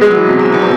Música